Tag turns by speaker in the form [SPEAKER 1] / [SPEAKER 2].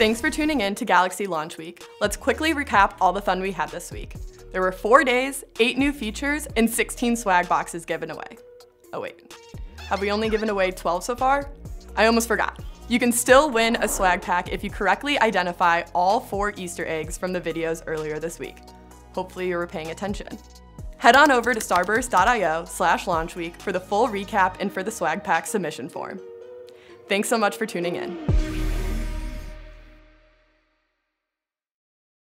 [SPEAKER 1] Thanks for tuning in to Galaxy Launch Week. Let's quickly recap all the fun we had this week. There were four days, eight new features, and 16 swag boxes given away. Oh wait, have we only given away 12 so far? I almost forgot. You can still win a swag pack if you correctly identify all four Easter eggs from the videos earlier this week. Hopefully you were paying attention. Head on over to starburst.io slash launch week for the full recap and for the swag pack submission form. Thanks so much for tuning in.